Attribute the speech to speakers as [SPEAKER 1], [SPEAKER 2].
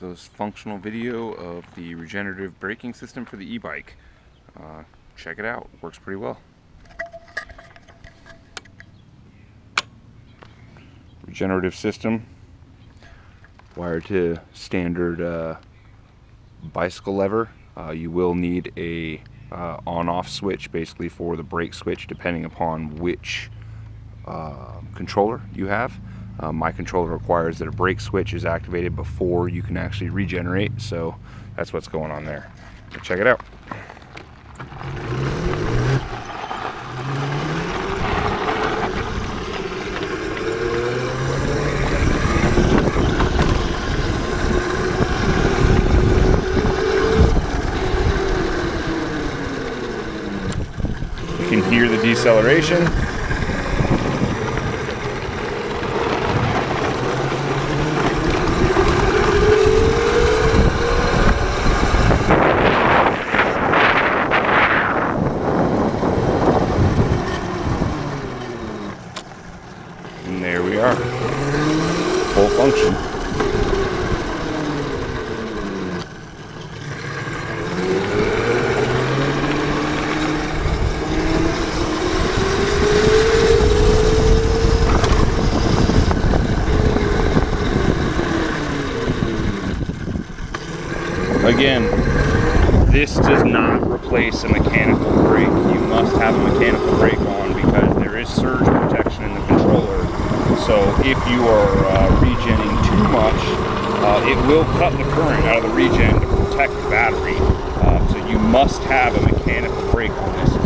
[SPEAKER 1] This functional video of the regenerative braking system for the e-bike. Uh, check it out, works pretty well. Regenerative system, wired to standard uh, bicycle lever. Uh, you will need a uh, on-off switch basically for the brake switch depending upon which uh, controller you have. Uh, my controller requires that a brake switch is activated before you can actually regenerate, so that's what's going on there. Check it out. You can hear the deceleration. And there we are. Full function. Again, this does not replace a mechanical brake. You must have a mechanical brake on because there is surge protection. So if you are uh, too much, uh, it will cut the current out of the regen to protect the battery. Uh, so you must have a mechanical brake on this